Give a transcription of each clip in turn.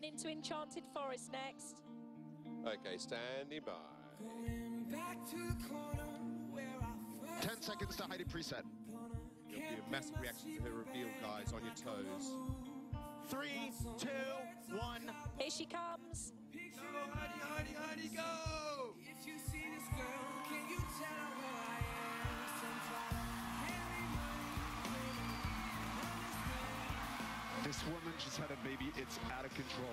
going into Enchanted Forest next. Okay, standing by. Ten seconds to Heidi preset. You'll be a massive reaction to her reveal, guys, on your toes. Three, two, one. Here she comes. Go, go! If you see this girl, can you tell This woman just had a baby. It's out of control.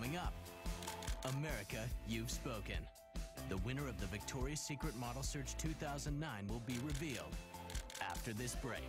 Coming up, America, you've spoken. The winner of the Victoria's Secret Model Search 2009 will be revealed after this break.